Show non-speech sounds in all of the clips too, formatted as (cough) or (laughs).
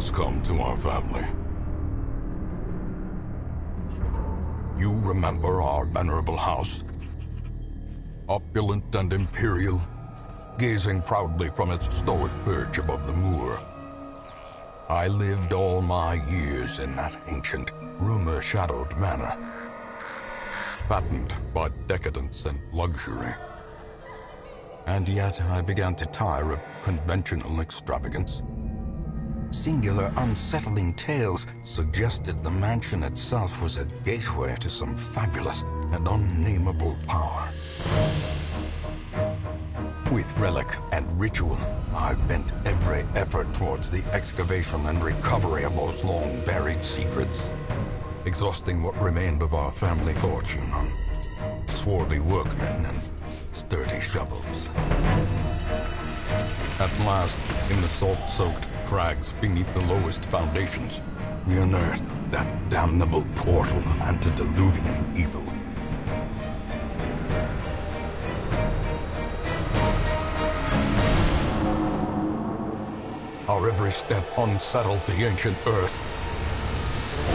has come to our family. You remember our venerable house? Opulent and imperial, gazing proudly from its stoic perch above the moor. I lived all my years in that ancient, rumor-shadowed manor, fattened by decadence and luxury. And yet I began to tire of conventional extravagance. Singular, unsettling tales suggested the mansion itself was a gateway to some fabulous and unnameable power. With relic and ritual, I've bent every effort towards the excavation and recovery of those long buried secrets, exhausting what remained of our family fortune on swarthy workmen and sturdy shovels. At last, in the salt-soaked crags beneath the lowest foundations, we unearthed that damnable portal of antediluvian evil. Our every step unsettled the ancient earth.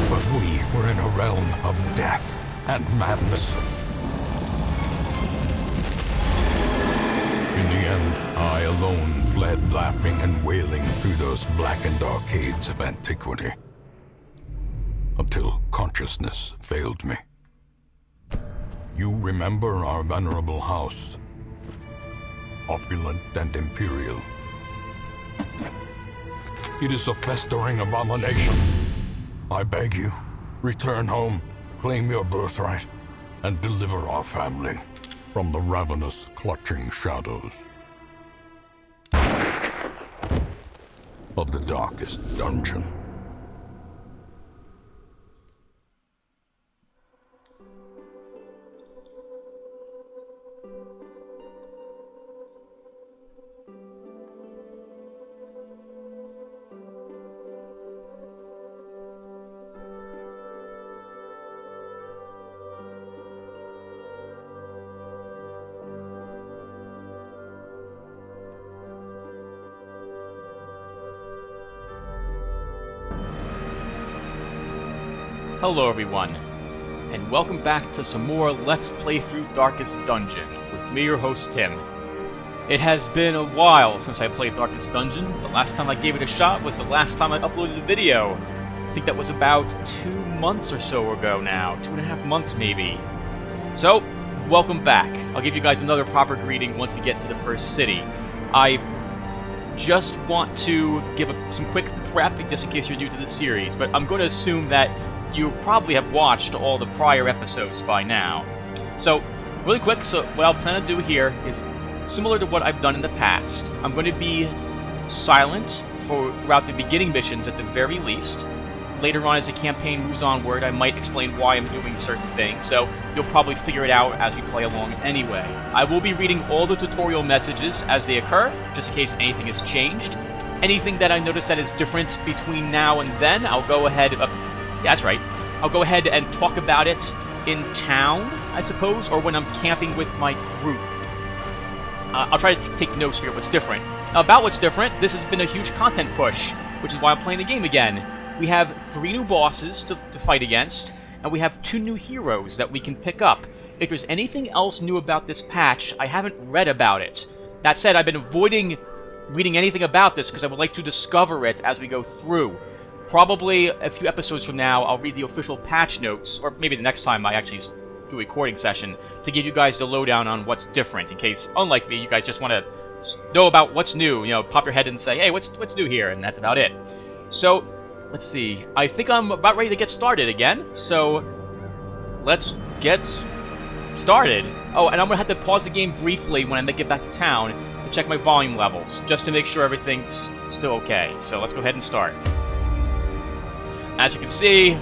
But we were in a realm of death and madness. In the end, I alone fled laughing and wailing through those blackened arcades of antiquity. Until consciousness failed me. You remember our venerable house. Opulent and imperial. It is a festering abomination. I beg you, return home, claim your birthright, and deliver our family from the ravenous, clutching shadows of the darkest dungeon. Hello everyone, and welcome back to some more Let's Play Through Darkest Dungeon, with me your host Tim. It has been a while since I played Darkest Dungeon, the last time I gave it a shot was the last time I uploaded a video. I think that was about two months or so ago now, two and a half months maybe. So, welcome back. I'll give you guys another proper greeting once we get to the first city. I just want to give a, some quick prep just in case you're new to the series, but I'm going to assume that you probably have watched all the prior episodes by now. So, really quick, so what I'll plan to do here is similar to what I've done in the past. I'm going to be silent for throughout the beginning missions at the very least. Later on as the campaign moves onward, I might explain why I'm doing certain things, so you'll probably figure it out as we play along anyway. I will be reading all the tutorial messages as they occur, just in case anything has changed. Anything that I notice that is different between now and then, I'll go ahead... That's right. I'll go ahead and talk about it in town, I suppose, or when I'm camping with my group. Uh, I'll try to take notes here what's different. Now, about what's different, this has been a huge content push, which is why I'm playing the game again. We have three new bosses to, to fight against, and we have two new heroes that we can pick up. If there's anything else new about this patch, I haven't read about it. That said, I've been avoiding reading anything about this because I would like to discover it as we go through. Probably a few episodes from now, I'll read the official patch notes, or maybe the next time I actually do a recording session, to give you guys the lowdown on what's different, in case, unlike me, you guys just want to know about what's new, you know, pop your head and say, hey, what's, what's new here, and that's about it. So, let's see, I think I'm about ready to get started again, so let's get started. Oh, and I'm going to have to pause the game briefly when I get back to town to check my volume levels, just to make sure everything's still okay. So let's go ahead and start. As you can see,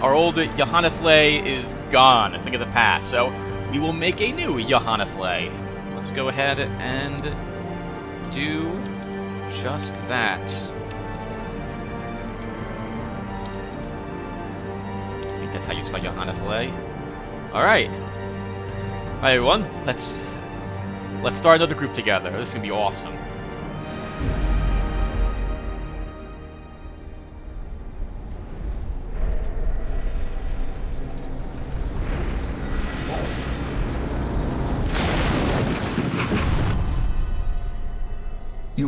our old Johanna-Flay is gone, a thing of the past, so we will make a new Johanna-Flay. Let's go ahead and do just that. I think that's how you spell Johanna-Flay. Alright. Hi everyone, let's let's start another group together. This is gonna be awesome.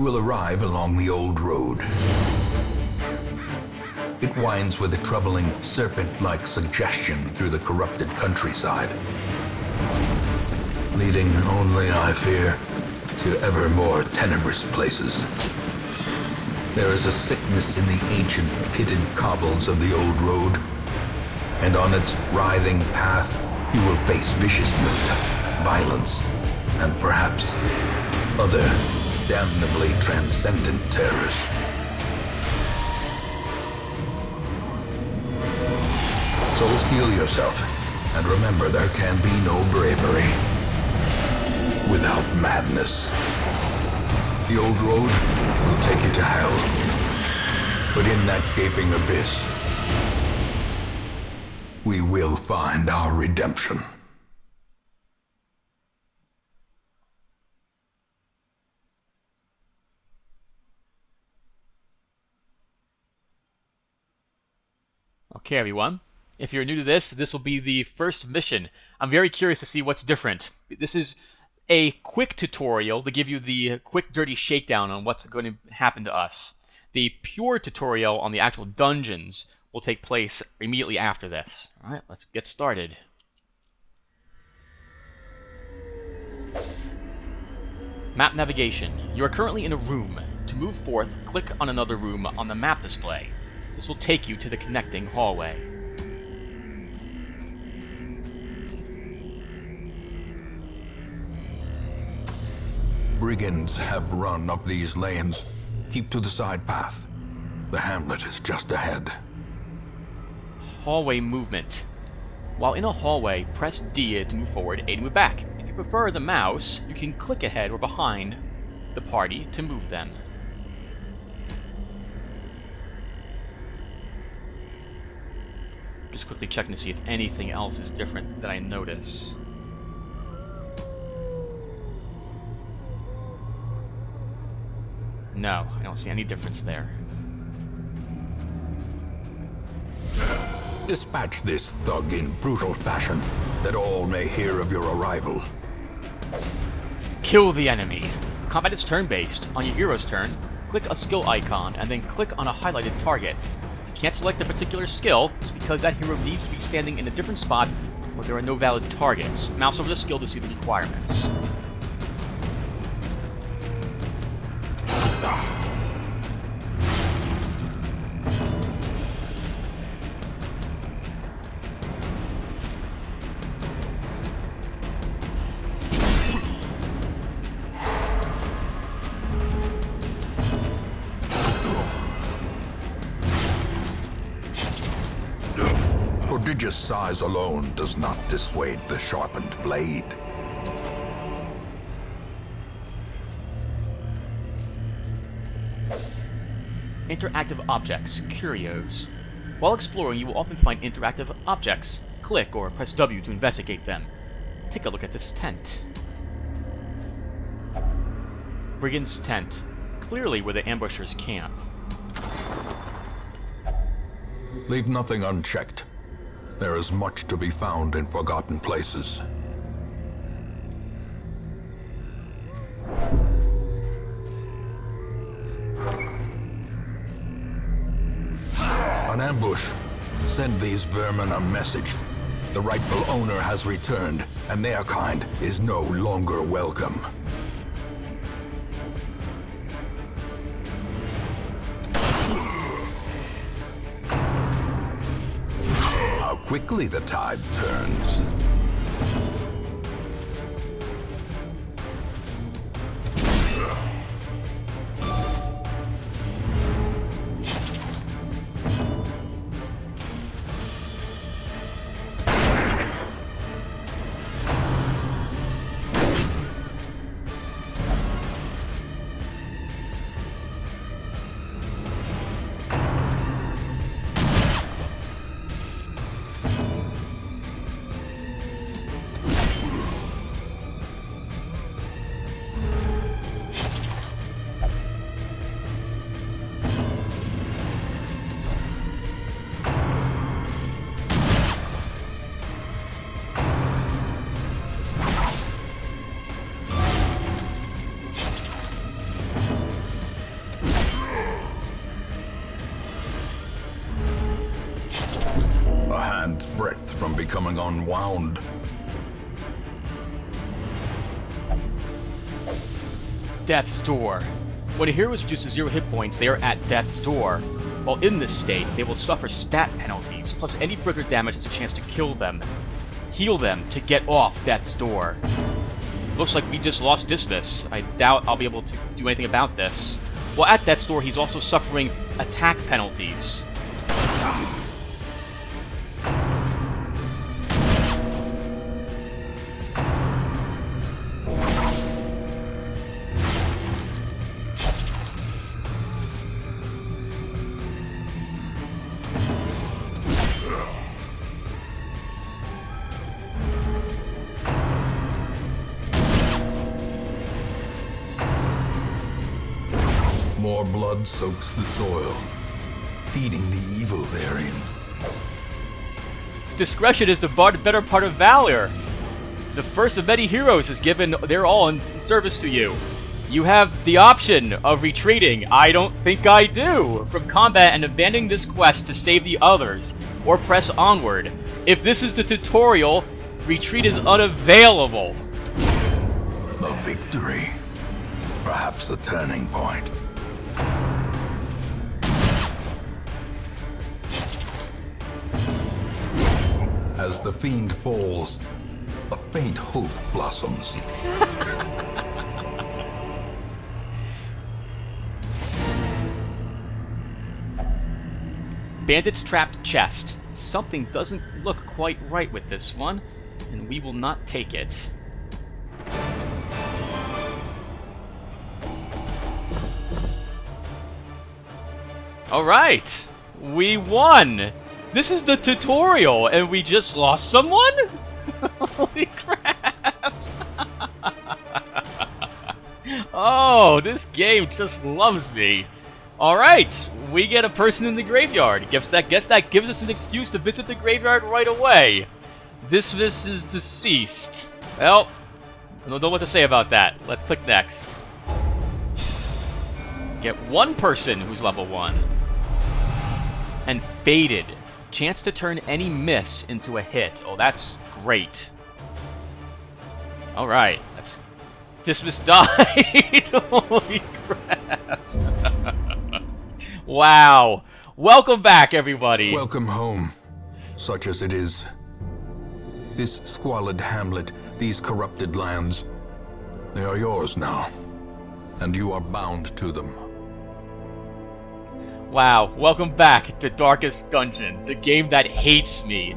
Will arrive along the old road. It winds with a troubling serpent-like suggestion through the corrupted countryside. Leading only, I fear, to ever more tenebrous places. There is a sickness in the ancient pitted cobbles of the old road, and on its writhing path you will face viciousness, violence, and perhaps other damnably transcendent terrors. So steel yourself, and remember there can be no bravery without madness. The old road will take you to hell, but in that gaping abyss, we will find our redemption. Okay, everyone. If you're new to this, this will be the first mission. I'm very curious to see what's different. This is a quick tutorial to give you the quick, dirty shakedown on what's going to happen to us. The pure tutorial on the actual dungeons will take place immediately after this. Alright, let's get started. Map navigation. You are currently in a room. To move forth, click on another room on the map display. This will take you to the connecting hallway. Brigands have run up these lanes. Keep to the side path. The hamlet is just ahead. Hallway movement. While in a hallway, press D to move forward and move back. If you prefer the mouse, you can click ahead or behind the party to move them. Just quickly checking to see if anything else is different that I notice. No, I don't see any difference there. Dispatch this thug in brutal fashion, that all may hear of your arrival. Kill the enemy. Combat is turn-based. On your hero's turn, click a skill icon, and then click on a highlighted target. Can't select a particular skill, it's because that hero needs to be standing in a different spot where there are no valid targets. Mouse over the skill to see the requirements. Size alone does not dissuade the sharpened blade. Interactive objects, curios. While exploring, you will often find interactive objects. Click or press W to investigate them. Take a look at this tent. Brigand's tent. Clearly where the ambushers camp. Leave nothing unchecked. There is much to be found in forgotten places. An ambush. Send these vermin a message. The rightful owner has returned, and their kind is no longer welcome. Quickly the tide turns. Unwound. Death's Door. When a hero is reduced to zero hit points, they are at Death's Door. While in this state, they will suffer stat penalties, plus any further damage has a chance to kill them. Heal them to get off Death's Door. Looks like we just lost Dismas. I doubt I'll be able to do anything about this. Well, at Death's Door, he's also suffering attack penalties. Blood soaks the soil, feeding the evil therein. Discretion is the better part of valor. The first of many heroes has given their all in service to you. You have the option of retreating. I don't think I do. From combat and abandoning this quest to save the others, or press onward. If this is the tutorial, retreat is unavailable. A victory. Perhaps the turning point. As the fiend falls, a faint hope blossoms. (laughs) Bandit's trapped chest. Something doesn't look quite right with this one, and we will not take it. Alright! We won! This is the tutorial, and we just lost someone? (laughs) Holy crap! (laughs) oh, this game just loves me. Alright, we get a person in the graveyard. Guess that, guess that gives us an excuse to visit the graveyard right away. This is deceased. Well, I don't know what to say about that. Let's click next. Get one person who's level 1. And Faded. Chance to turn any miss into a hit. Oh, that's great. Alright, that's... Dismas died! (laughs) Holy crap! wow! Welcome back, everybody! Welcome home, such as it is. This squalid hamlet, these corrupted lands, they are yours now, and you are bound to them. Wow, welcome back to Darkest Dungeon, the game that hates me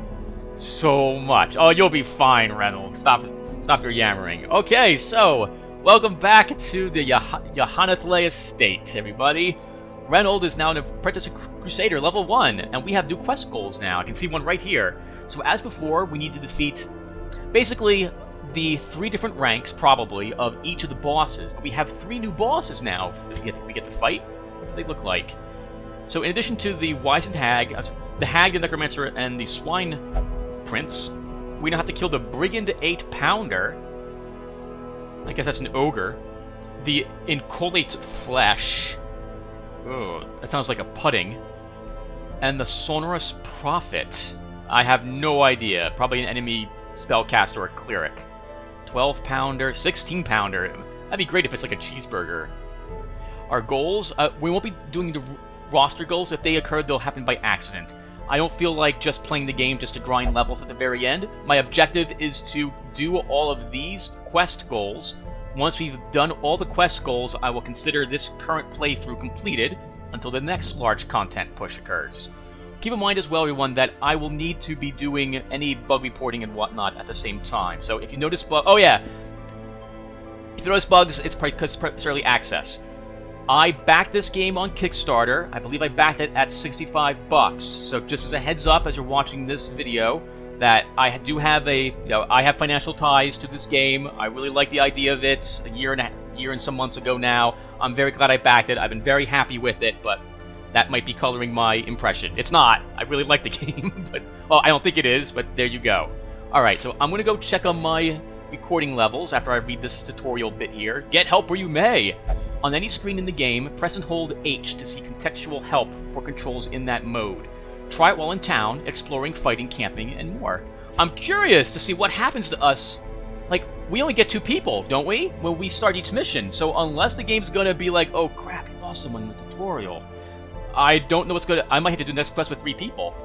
so much. Oh, you'll be fine, Reynolds. Stop stop your yammering. Okay, so, welcome back to the Yah Yahanathle Estate, everybody. Reynolds is now an Apprentice Crusader, level 1, and we have new quest goals now. I can see one right here. So as before, we need to defeat, basically, the three different ranks, probably, of each of the bosses. But we have three new bosses now we get to fight. What do they look like? So in addition to the Wizened Hag, uh, the Hag, the Necromancer, and the Swine Prince, we now have to kill the Brigand 8 Pounder. I guess that's an ogre. The Inchoate Flesh. Oh, that sounds like a pudding. And the Sonorous Prophet. I have no idea. Probably an enemy spellcaster or a cleric. 12 pounder, 16 pounder. That'd be great if it's like a cheeseburger. Our goals, uh, we won't be doing the roster goals. If they occur, they'll happen by accident. I don't feel like just playing the game just to grind levels at the very end. My objective is to do all of these quest goals. Once we've done all the quest goals, I will consider this current playthrough completed until the next large content push occurs. Keep in mind as well, everyone, that I will need to be doing any bug reporting and whatnot at the same time. So if you notice bug... Oh, yeah. If you notice bugs, it's because it's early access. I backed this game on Kickstarter. I believe I backed it at 65 bucks. So just as a heads up as you're watching this video, that I do have a, you know, I have financial ties to this game. I really like the idea of it a year and a year and some months ago now. I'm very glad I backed it. I've been very happy with it, but that might be coloring my impression. It's not. I really like the (laughs) game, but well, I don't think it is, but there you go. Alright, so I'm gonna go check on my recording levels after I read this tutorial bit here. Get help where you may! On any screen in the game, press and hold H to see contextual help for controls in that mode. Try it while in town, exploring, fighting, camping, and more. I'm curious to see what happens to us. Like, we only get two people, don't we? When we start each mission. So unless the game's gonna be like, oh crap, you lost someone in the tutorial. I don't know what's gonna... I might have to do the next quest with three people.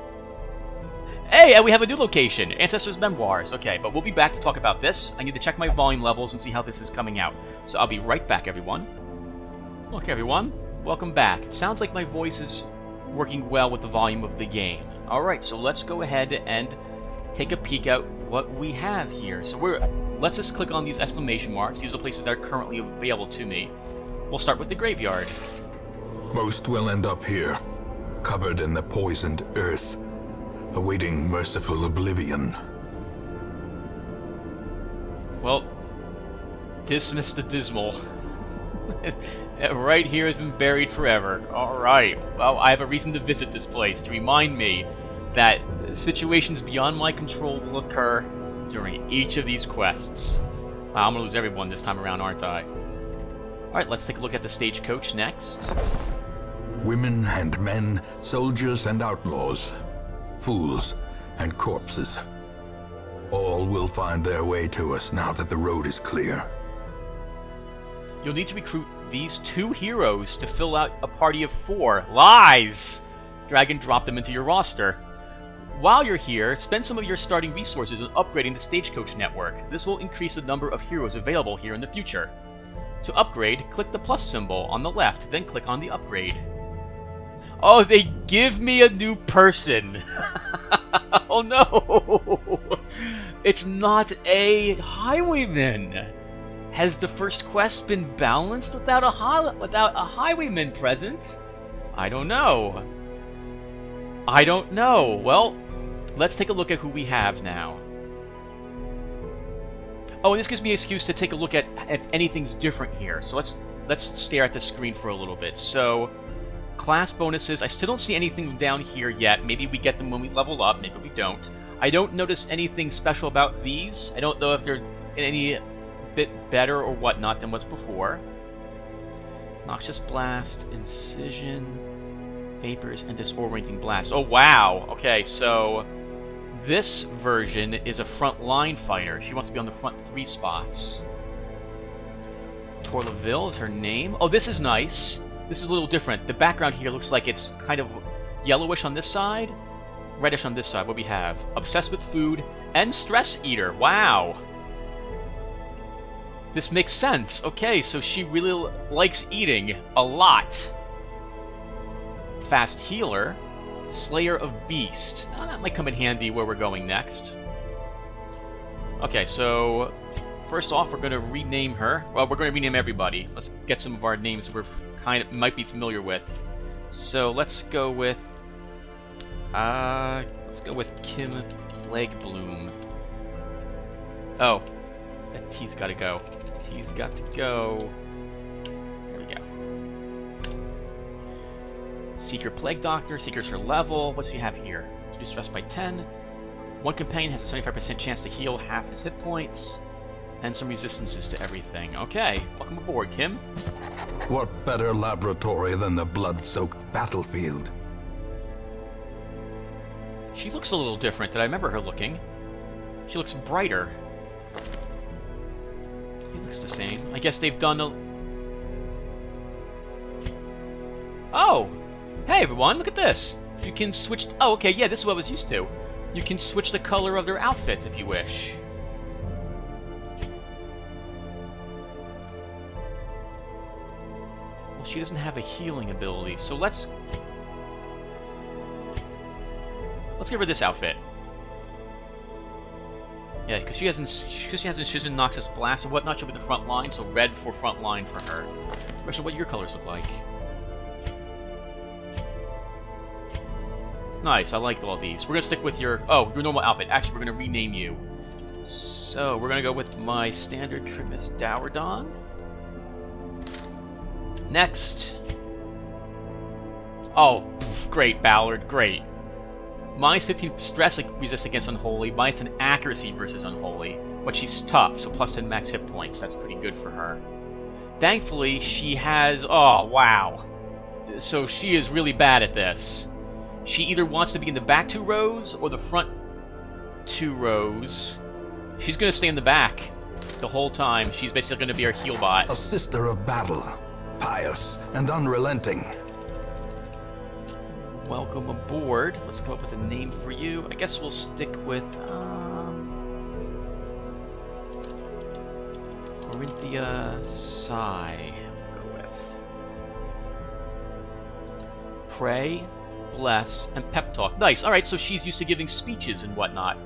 Hey, and we have a new location, Ancestors Memoirs. Okay, but we'll be back to talk about this. I need to check my volume levels and see how this is coming out. So I'll be right back, everyone. Okay, everyone. Welcome back. It sounds like my voice is working well with the volume of the game. Alright, so let's go ahead and take a peek at what we have here. So we're let's just click on these exclamation marks. These are the places that are currently available to me. We'll start with the graveyard. Most will end up here, covered in the poisoned earth, awaiting merciful oblivion. Well, dismiss the dismal. (laughs) Uh, right here has been buried forever. Alright, well, I have a reason to visit this place, to remind me that situations beyond my control will occur during each of these quests. I'm gonna lose everyone this time around, aren't I? Alright, let's take a look at the stagecoach next. Women and men, soldiers and outlaws, fools and corpses. All will find their way to us now that the road is clear. You'll need to recruit these two heroes to fill out a party of four. Lies! Drag and drop them into your roster. While you're here, spend some of your starting resources on upgrading the Stagecoach network. This will increase the number of heroes available here in the future. To upgrade, click the plus symbol on the left, then click on the upgrade. Oh, they give me a new person! (laughs) oh no! (laughs) It's not a highwayman! Has the first quest been balanced without a, without a highwayman present? I don't know. I don't know. Well, let's take a look at who we have now. Oh, and this gives me an excuse to take a look at if anything's different here. So let's let's stare at the screen for a little bit. So, class bonuses. I still don't see anything down here yet. Maybe we get them when we level up. Maybe we don't. I don't notice anything special about these. I don't know if they're in any bit better or whatnot than what's before. Noxious Blast, Incision, Vapors, and Disorienting Blast. Oh, wow! Okay, so this version is a front line fighter. She wants to be on the front three spots. Torlaville is her name. Oh, this is nice. This is a little different. The background here looks like it's kind of yellowish on this side, reddish on this side. What we have? Obsessed with food and stress eater. Wow. This makes sense. Okay, so she really likes eating a lot. Fast healer. Slayer of Beast. Oh, that might come in handy where we're going next. Okay, so first off, we're going to rename her. Well, we're going to rename everybody. Let's get some of our names we're kind of might be familiar with. So let's go with uh, let's go with Kim Plaguebloom. Oh, that T's got to go. T's got to go. There we go. Seeker Plague Doctor, Seeker's her level. What's she have here? Reduce stress by 10. One companion has a 75% chance to heal half his hit points. And some resistances to everything. Okay, welcome aboard, Kim. What better laboratory than the blood-soaked battlefield? She looks a little different than I remember her looking. She looks brighter. Looks the same. I guess they've done a... Oh! Hey everyone, look at this! You can switch... Oh, okay, yeah, this is what I was used to. You can switch the color of their outfits if you wish. Well, she doesn't have a healing ability, so let's... Let's give her this outfit. Yeah, because she hasn't, because she hasn't Shizen Noxious Blast and whatnot, she'll be the front line, so red for front line for her. Actually, what your colors look like? Nice, I like all these. We're gonna stick with your... Oh, your normal outfit. Actually, we're gonna rename you. So, we're gonna go with my standard trim as Dowerdon. Next. Oh, great, Ballard, great. Minus 15 stress resist against Unholy, minus an accuracy versus Unholy. But she's tough, so plus 10 max hit points. That's pretty good for her. Thankfully, she has... Oh, wow. So she is really bad at this. She either wants to be in the back two rows or the front two rows. She's going to stay in the back the whole time. She's basically going to be our heal bot. A sister of battle, pious and unrelenting. Welcome aboard. Let's come up with a name for you. I guess we'll stick with um, Corinthia. We'll go with pray, bless, and pep talk. Nice. All right. So she's used to giving speeches and whatnot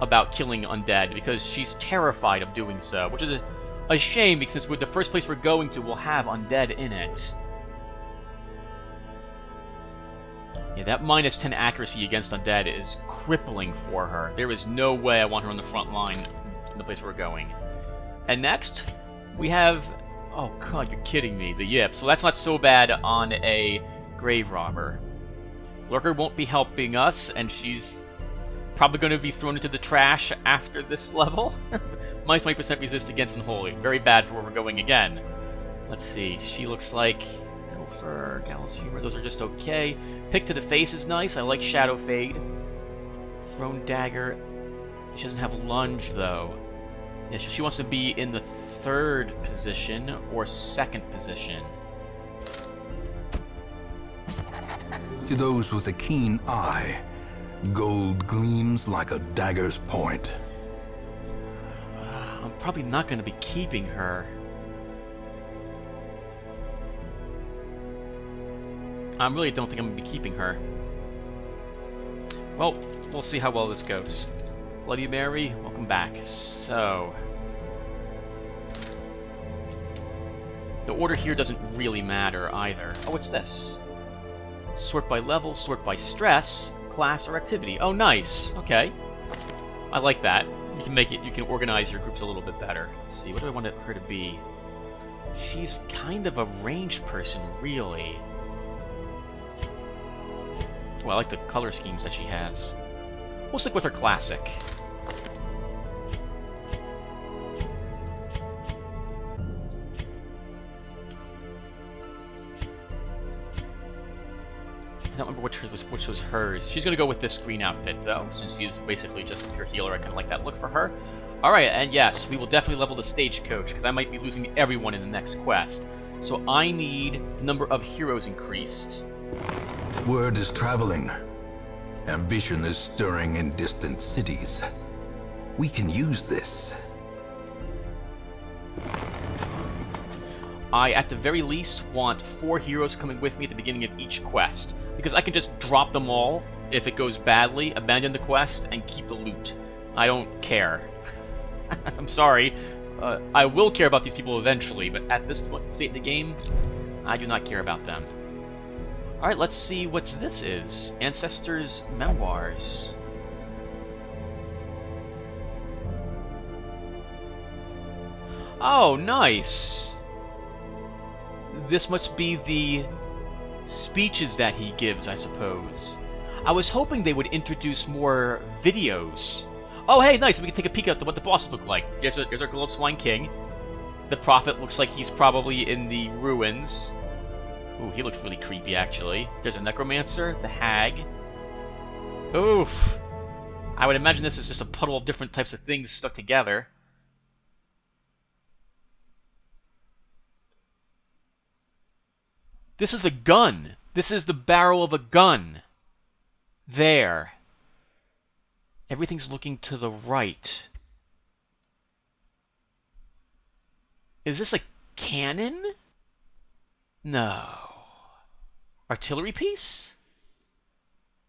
about killing undead because she's terrified of doing so, which is a, a shame because the first place we're going to will have undead in it. Yeah, that minus 10 accuracy against undead is crippling for her. There is no way I want her on the front line in the place we're going. And next, we have... Oh god, you're kidding me. The Yip. So that's not so bad on a Grave Robber. Lurker won't be helping us, and she's probably going to be thrown into the trash after this level. (laughs) Minus 20% resist against Unholy. Very bad for where we're going again. Let's see. She looks like... Gallows Humor, those are just okay. Pick to the face is nice. I like Shadow Fade. Thrown Dagger. She doesn't have Lunge, though. Yeah, she wants to be in the third position or second position. To those with a keen eye, gold gleams like a dagger's point. Uh, I'm probably not going to be keeping her. I really don't think I'm going to be keeping her. Well, we'll see how well this goes. Bloody Mary, welcome back. So... The order here doesn't really matter either. Oh, what's this? Sort by level, sort by stress, class, or activity. Oh, nice. Okay. I like that. You can make it, you can organize your groups a little bit better. Let's see, what do I want her to be? She's kind of a ranged person, really. Well, I like the color schemes that she has. We'll stick with her classic. I don't remember which was which was hers. She's gonna go with this green outfit though, since she's basically just pure healer. I kind of like that look for her. All right, and yes, we will definitely level the stagecoach because I might be losing everyone in the next quest. So I need the number of heroes increased. Word is traveling. Ambition is stirring in distant cities. We can use this. I, at the very least, want four heroes coming with me at the beginning of each quest. Because I can just drop them all if it goes badly, abandon the quest, and keep the loot. I don't care. (laughs) I'm sorry. Uh, I will care about these people eventually, but at this point, state in the game, I do not care about them. Alright, let's see what this is. Ancestors' Memoirs. Oh, nice! This must be the speeches that he gives, I suppose. I was hoping they would introduce more videos. Oh, hey, nice! We can take a peek at what the bosses look like. Here's, a, here's our Globe Swine King. The Prophet looks like he's probably in the ruins. Ooh, he looks really creepy, actually. There's a Necromancer, the Hag. Oof. I would imagine this is just a puddle of different types of things stuck together. This is a gun. This is the barrel of a gun. There. Everything's looking to the right. Is this a cannon? No. Artillery piece?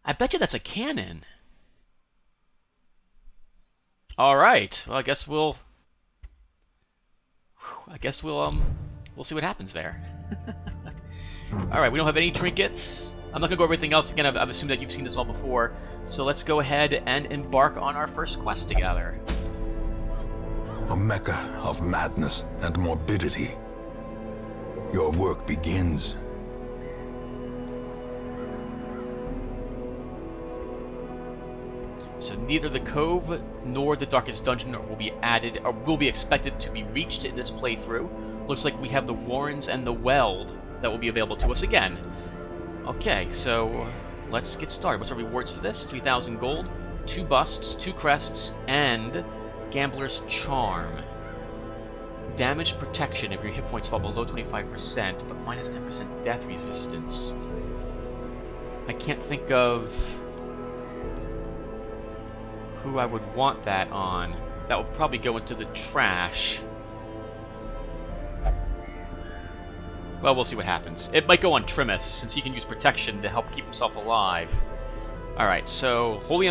I bet you that's a cannon. Alright, well I guess we'll... I guess we'll, um, we'll see what happens there. (laughs) Alright, we don't have any trinkets. I'm not going to go over everything else again, I've, I've assumed that you've seen this all before. So let's go ahead and embark on our first quest together. A mecca of madness and morbidity. Your work begins. Neither the cove nor the darkest dungeon will be added or will be expected to be reached in this playthrough. Looks like we have the Warrens and the Weald that will be available to us again. Okay, so let's get started. What's our rewards for this? 3,000 gold, 2 busts, 2 crests, and Gambler's Charm. Damage protection if your hit points fall below 25%, but minus 10% death resistance. I can't think of who I would want that on. That would probably go into the trash. Well, we'll see what happens. It might go on Trimus, since he can use protection to help keep himself alive. Alright, so Holy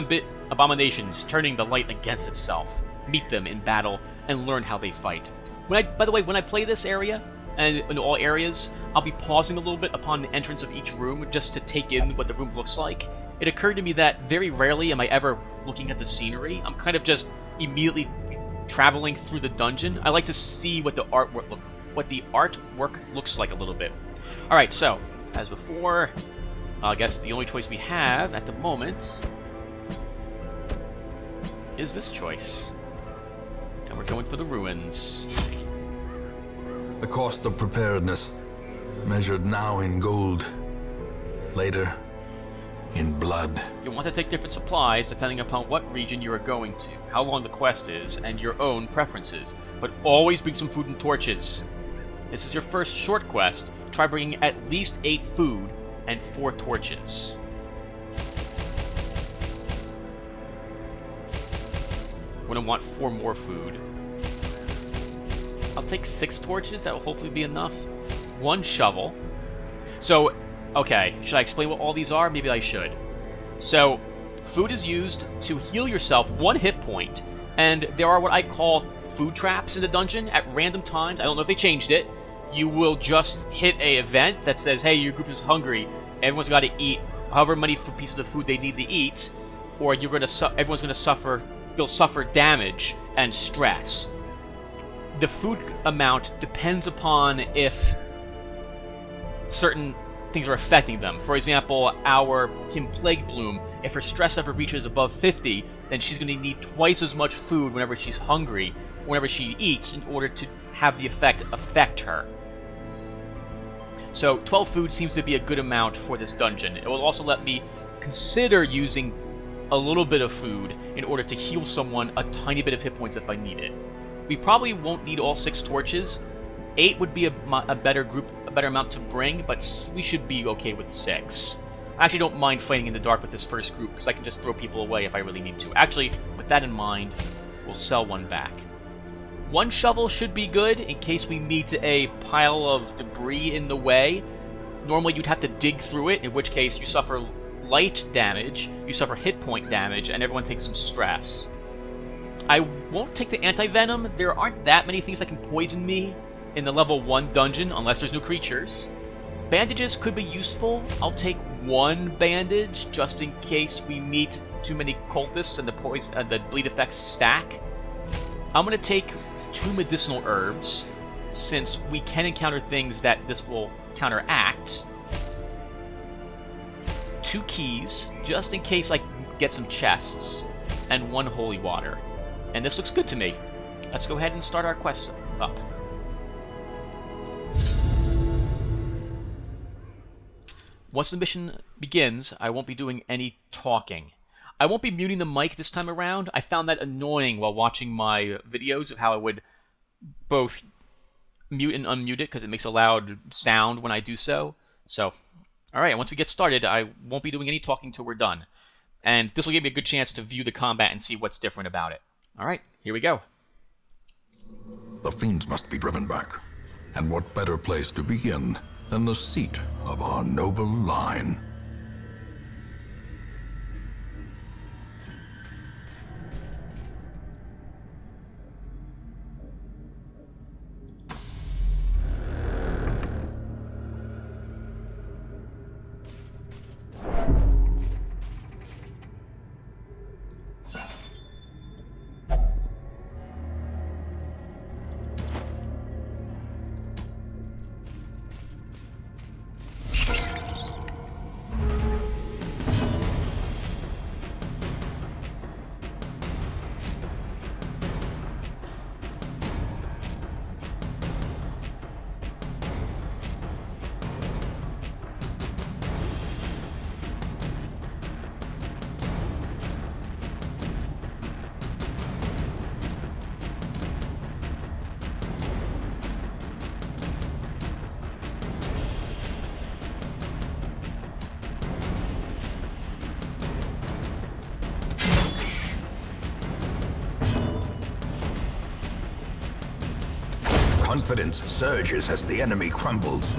Abominations, turning the light against itself. Meet them in battle and learn how they fight. When I, by the way, when I play this area, and in all areas, I'll be pausing a little bit upon the entrance of each room just to take in what the room looks like. It occurred to me that very rarely am I ever looking at the scenery. I'm kind of just immediately traveling through the dungeon. I like to see what the artwork look, what the artwork looks like a little bit. All right, so as before, I guess the only choice we have at the moment is this choice, and we're going for the ruins. The cost of preparedness, measured now in gold, later in blood. You'll want to take different supplies depending upon what region you are going to, how long the quest is, and your own preferences. But always bring some food and torches. This is your first short quest. Try bringing at least 8 food and 4 torches. We're going to want 4 more food. I'll take 6 torches, that will hopefully be enough. 1 shovel. So, Okay, should I explain what all these are? Maybe I should. So, food is used to heal yourself one hit point, and there are what I call food traps in the dungeon at random times. I don't know if they changed it. You will just hit a event that says, hey, your group is hungry. Everyone's got to eat however many pieces of food they need to eat, or you're gonna everyone's gonna suffer. You'll suffer damage and stress. The food amount depends upon if certain things are affecting them. For example, our Kim Plague Bloom, if her stress level reaches above 50, then she's going to need twice as much food whenever she's hungry, whenever she eats, in order to have the effect affect her. So 12 food seems to be a good amount for this dungeon. It will also let me consider using a little bit of food in order to heal someone a tiny bit of hit points if I need it. We probably won't need all six torches. Eight would be a, a better group a better amount to bring, but we should be okay with six. I actually don't mind fighting in the dark with this first group, because I can just throw people away if I really need to. Actually, with that in mind, we'll sell one back. One shovel should be good in case we meet a pile of debris in the way. Normally you'd have to dig through it, in which case you suffer light damage, you suffer hit point damage, and everyone takes some stress. I won't take the anti-venom. There aren't that many things that can poison me, in the level 1 dungeon, unless there's new creatures. Bandages could be useful. I'll take one bandage, just in case we meet too many cultists and the poison, uh, the bleed effects stack. I'm gonna take two medicinal herbs, since we can encounter things that this will counteract. Two keys, just in case I get some chests, and one holy water. And this looks good to me. Let's go ahead and start our quest up. Once the mission begins, I won't be doing any talking. I won't be muting the mic this time around. I found that annoying while watching my videos of how I would both mute and unmute it because it makes a loud sound when I do so. So, alright, once we get started, I won't be doing any talking till we're done. And this will give me a good chance to view the combat and see what's different about it. Alright, here we go. The fiends must be driven back. And what better place to begin than the seat of our noble line. Confidence surges as the enemy crumbles.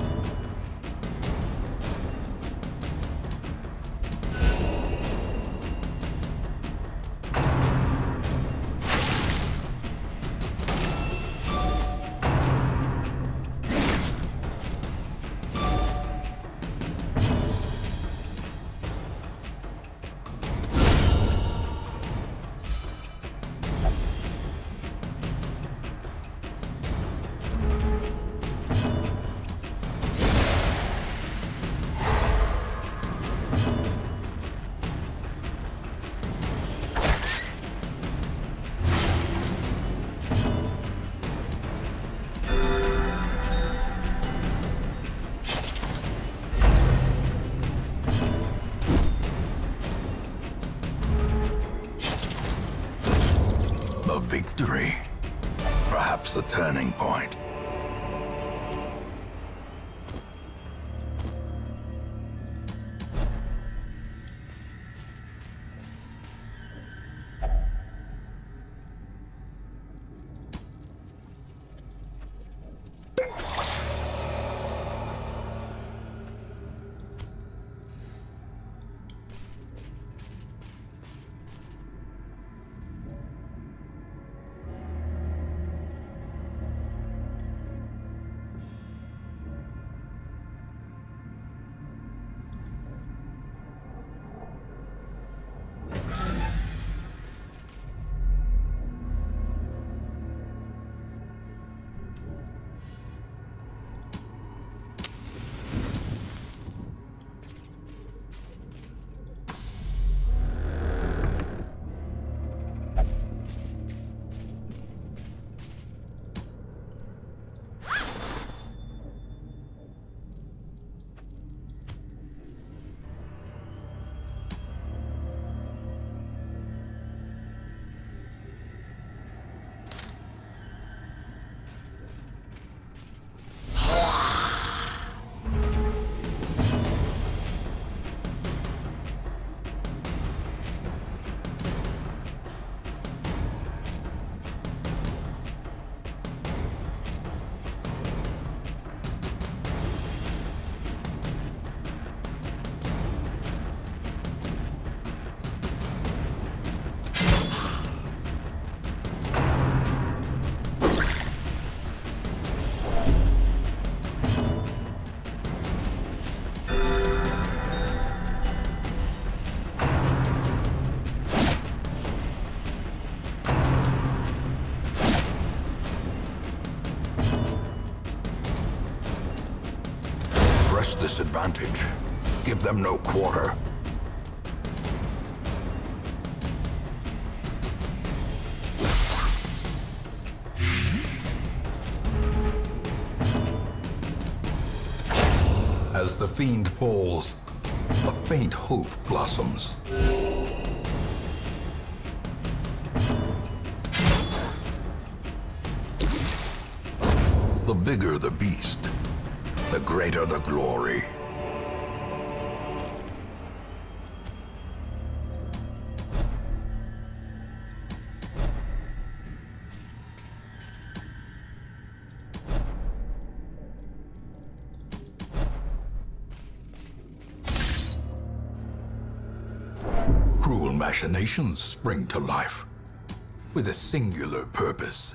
Press this advantage. Give them no quarter. As the fiend falls, a faint hope blossoms. The bigger the beast, greater the glory. Cruel machinations spring to life with a singular purpose.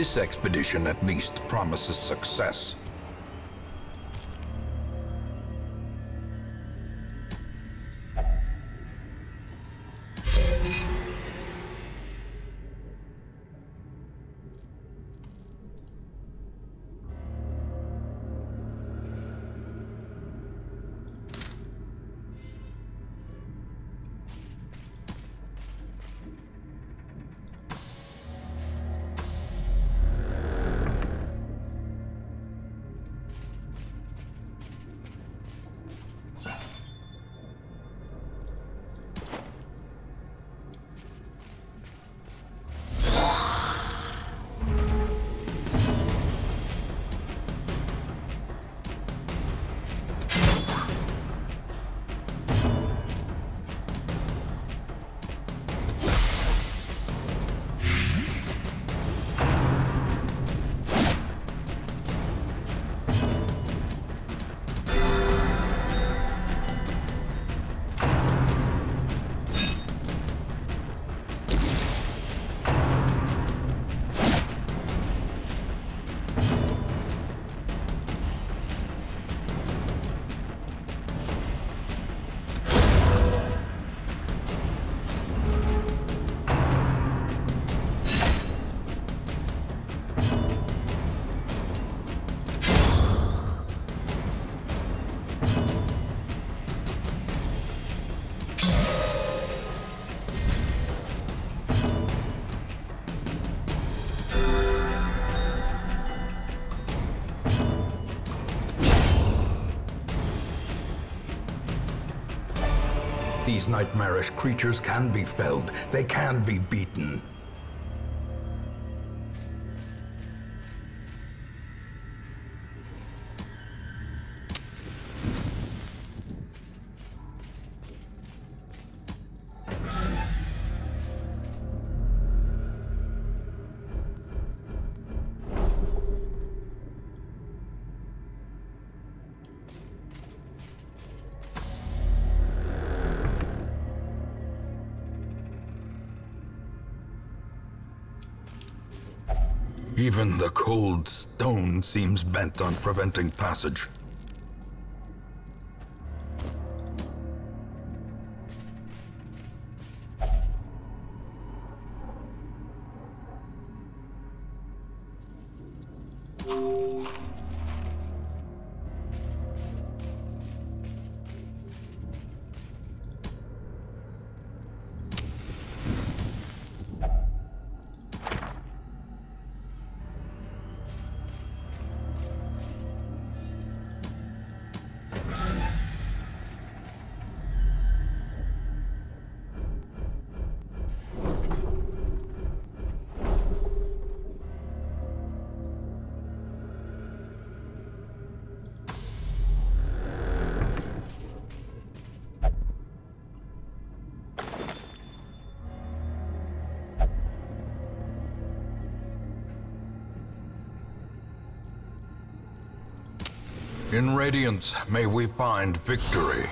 This expedition at least promises success. These nightmarish creatures can be felled. They can be beaten. Even the cold stone seems bent on preventing passage. May we find victory.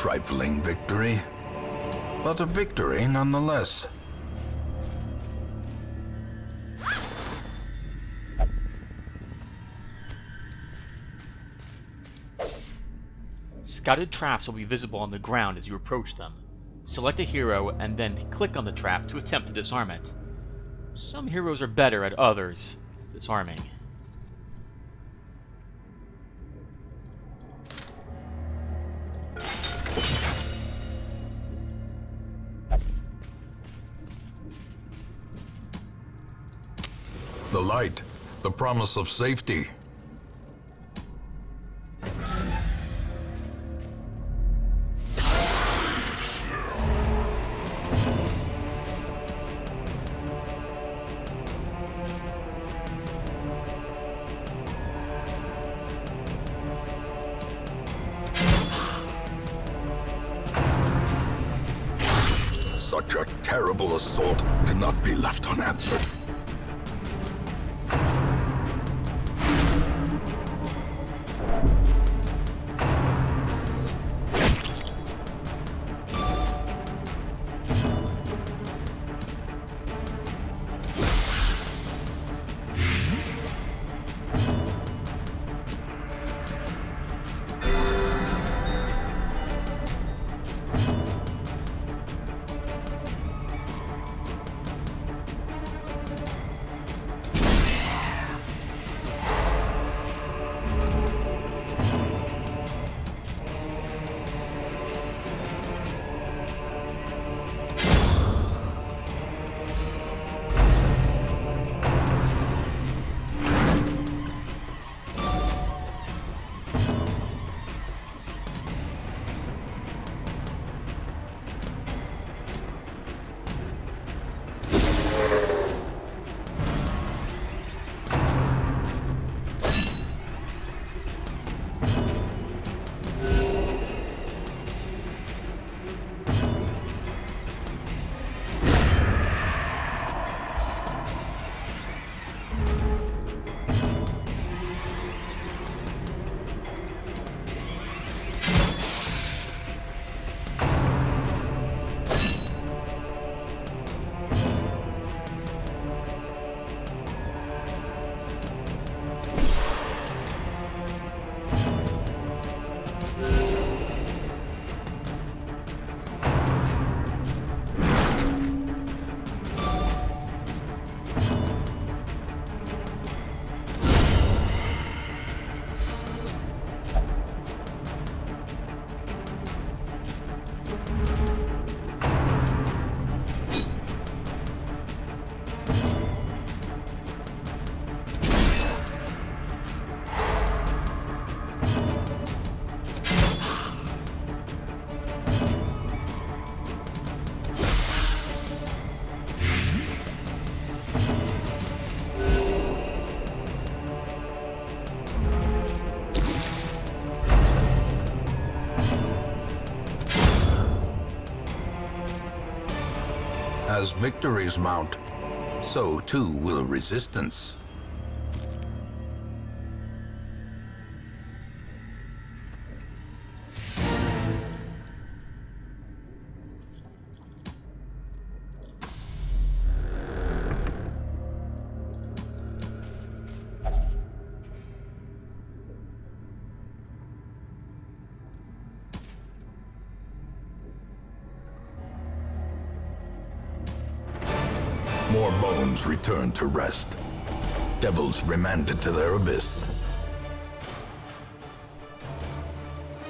Trifling victory, but a victory nonetheless. Scouted traps will be visible on the ground as you approach them. Select a hero and then click on the trap to attempt to disarm it. Some heroes are better at others disarming. Light, the promise of safety. As victories mount, so too will resistance. Returned to rest. Devils remanded to their abyss.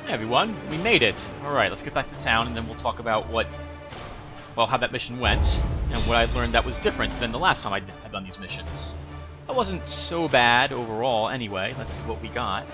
Hey everyone, we made it. Alright, let's get back to town and then we'll talk about what, well, how that mission went, and what I learned that was different than the last time I had done these missions. That wasn't so bad overall anyway. Let's see what we got.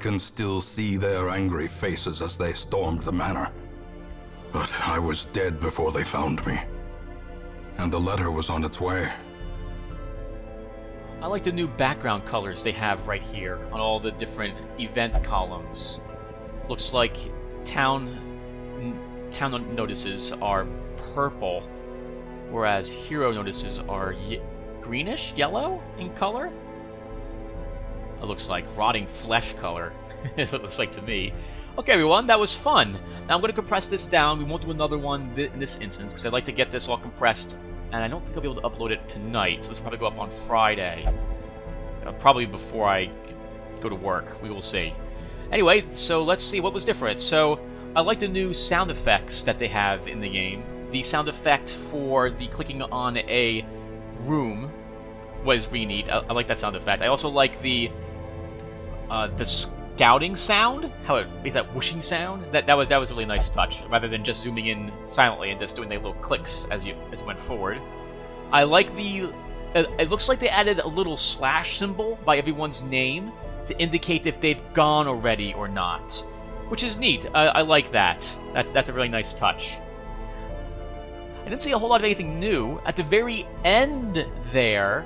Can still see their angry faces as they stormed the manor. But I was dead before they found me. And the letter was on its way. I like the new background colors they have right here on all the different event columns. Looks like town town notices are purple, whereas hero notices are ye greenish, yellow in color. It looks like rotting flesh color. (laughs) It looks like to me. Okay, everyone, that was fun. Now I'm going to compress this down. We won't do another one th in this instance because I'd like to get this all compressed, and I don't think I'll be able to upload it tonight. So will probably go up on Friday, uh, probably before I go to work. We will see. Anyway, so let's see what was different. So I like the new sound effects that they have in the game. The sound effect for the clicking on a room was really neat. I, I like that sound effect. I also like the uh, the scouting sound, how it makes that whooshing sound. That that was that was a really nice touch, rather than just zooming in silently and just doing the little clicks as you as you went forward. I like the. It, it looks like they added a little slash symbol by everyone's name to indicate if they've gone already or not. which is neat. I, I like that. That's that's a really nice touch. I didn't see a whole lot of anything new. At the very end there,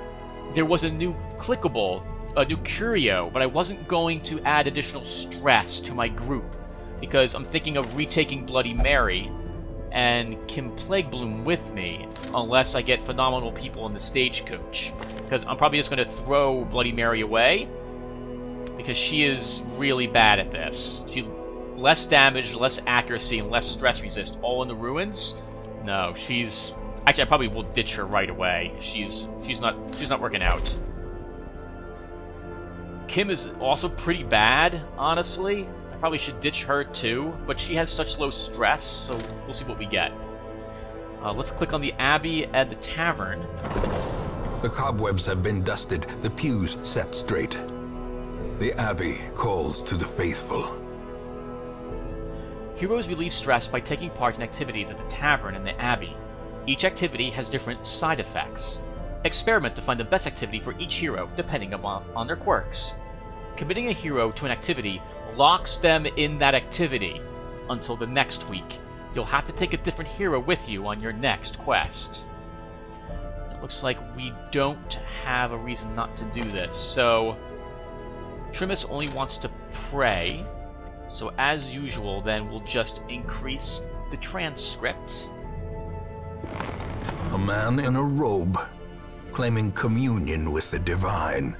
there was a new clickable, a new curio, but I wasn't going to add additional stress to my group because I'm thinking of retaking Bloody Mary and Kim Plaguebloom with me, unless I get phenomenal people in the stagecoach. Because I'm probably just going to throw Bloody Mary away, because she is really bad at this. She less damage, less accuracy, and less stress resist, all in the ruins. No, she's actually I probably will ditch her right away. She's she's not she's not working out. Kim is also pretty bad, honestly. I probably should ditch her too, but she has such low stress, so we'll see what we get. Uh, let's click on the Abbey at the Tavern. The cobwebs have been dusted, the pews set straight. The Abbey calls to the faithful. Heroes relieve stress by taking part in activities at the Tavern and the Abbey. Each activity has different side effects. Experiment to find the best activity for each hero, depending upon on their quirks. Committing a hero to an activity locks them in that activity until the next week. You'll have to take a different hero with you on your next quest. It looks like we don't have a reason not to do this, so... Trimus only wants to pray, so as usual then we'll just increase the transcript. A man in a robe, claiming communion with the divine.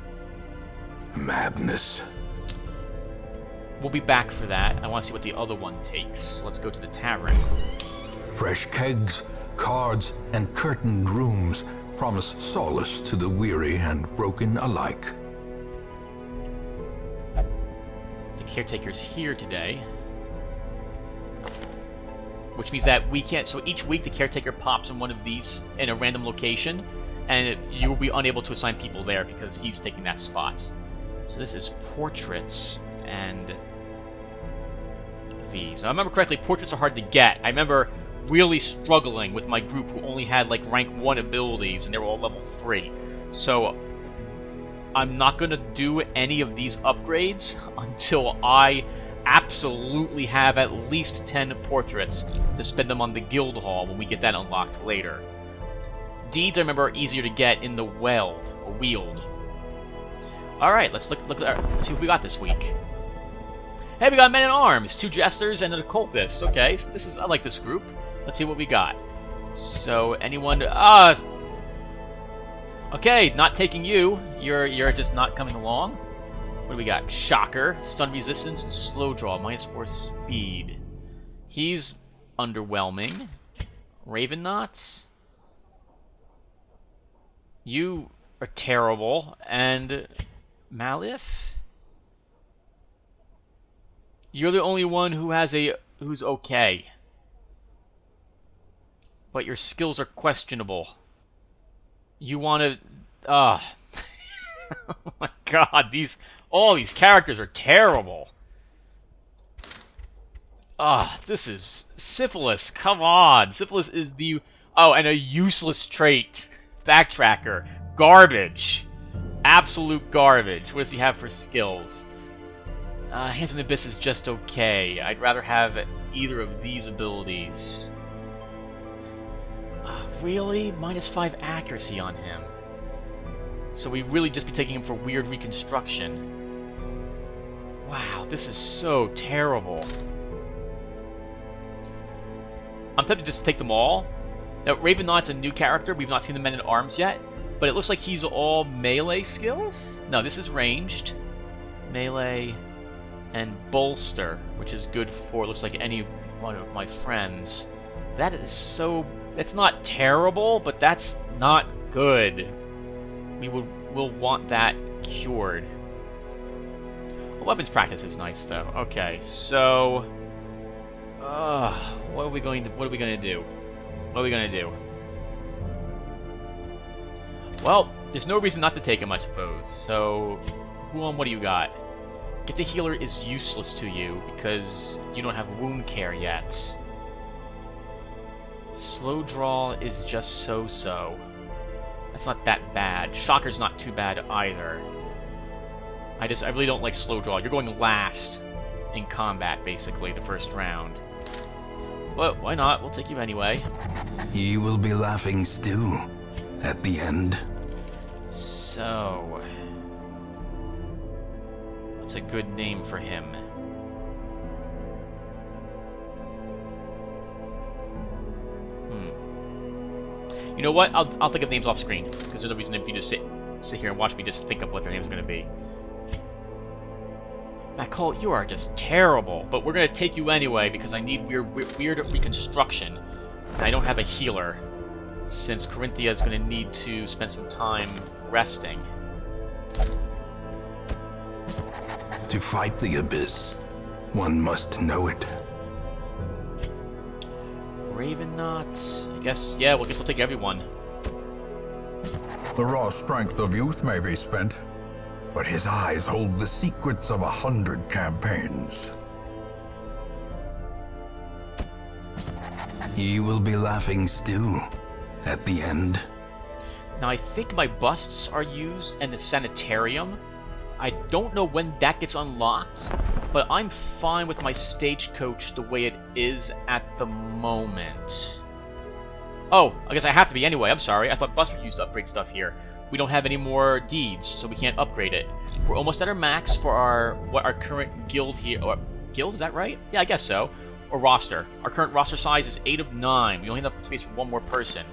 Madness. We'll be back for that. I want to see what the other one takes. Let's go to the tavern. Fresh kegs, cards, and curtained rooms promise solace to the weary and broken alike. The caretaker's here today. Which means that we can't... So each week the caretaker pops in one of these in a random location, and you will be unable to assign people there because he's taking that spot. So this is portraits and these. I remember correctly, portraits are hard to get. I remember really struggling with my group who only had like rank 1 abilities and they were all level 3. So I'm not going to do any of these upgrades (laughs) until I absolutely have at least 10 portraits to spend them on the guild hall when we get that unlocked later. Deeds, I remember, are easier to get in the weld, or wield. Alright, let's look, look at our, let's see what we got this week. Hey, we got men in arms, two jesters, and an occultist. Okay, so this is I like this group. Let's see what we got. So anyone? Ah. Uh, okay, not taking you. You're you're just not coming along. What do we got? Shocker, stun resistance, and slow draw, minus four speed. He's underwhelming. Raven knots. You are terrible, and Malif. You're the only one who has a who's okay. But your skills are questionable. You want to uh Oh my god, these all these characters are terrible. Ah, this is syphilis. Come on. Syphilis is the Oh, and a useless trait. Backtracker. Garbage. Absolute garbage. What does he have for skills? Uh, Hands from the Abyss is just okay. I'd rather have either of these abilities. Uh, really? Minus 5 accuracy on him. So we really just be taking him for Wyrd Reconstruction. Wow, this is so terrible. I'm tempted to just take them all. Now, Raven Knight's a new character. We've not seen the Men at Arms yet. But it looks like he's all melee skills? No, this is ranged. Melee and bolster, which is good for looks like any one of my friends. That is so it's not terrible, but that's not good. We will will want that cured. Well, weapons practice is nice though. Okay, so uh, what are we going to what are we going to do? What are we going to do? Well, there's no reason not to take him, I suppose. So, who on what do you got? Get the healer is useless to you because you don't have wound care yet. Slow draw is just so-so. That's not that bad. Shocker's not too bad either. I just I really don't like slow draw. You're going last in combat, basically, the first round. But why not? We'll take you anyway. You will be laughing still at the end. So... What's a good name for him? Hmm. You know what? I'll, I'll think of names off screen, because there's no reason if you just sit, sit here and watch me just think of what their name's going to be. Matt you are just terrible, but we're going to take you anyway because I need weird, Wyrd Reconstruction. And I don't have a healer, since Corinthia is going to need to spend some time resting. To fight the Abyss, one must know it. Raven Knot... I guess, yeah, well, I guess we'll take everyone. The raw strength of youth may be spent, but his eyes hold the secrets of a hundred campaigns. He will be laughing still at the end. Now I think my busts are used in the sanitarium. I don't know when that gets unlocked, but I'm fine with my stagecoach the way it is at the moment. Oh, I guess I have to be anyway, I'm sorry. I thought Buster used to upgrade stuff here we don't have any more deeds, so we can't upgrade it. We're almost at our max for our what our current guild here. Or, guild, is that right? Yeah, I guess so. Or roster. Our current roster size is 8 of 9. We only have space for one more person.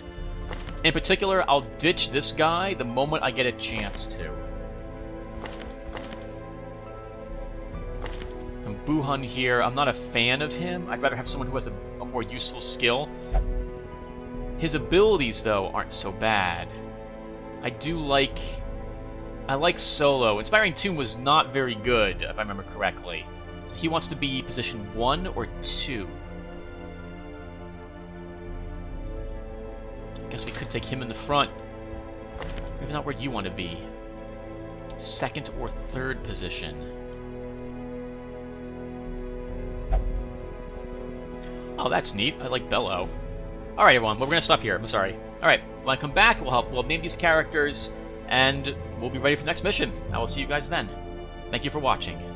In particular, I'll ditch this guy the moment I get a chance to. And Buhun here, I'm not a fan of him. I'd rather have someone who has a, a more useful skill. His abilities, though, aren't so bad. I do like... I like Solo. Inspiring Tune was not very good, if I remember correctly. So he wants to be position 1 or 2. I guess we could take him in the front. Maybe not where you want to be. Second or third position. Oh, that's neat. I like Bellow. Alright, everyone. We're going to stop here. I'm sorry. Alright, when I come back, we'll help we'll name these characters, and we'll be ready for the next mission. I will see you guys then. Thank you for watching.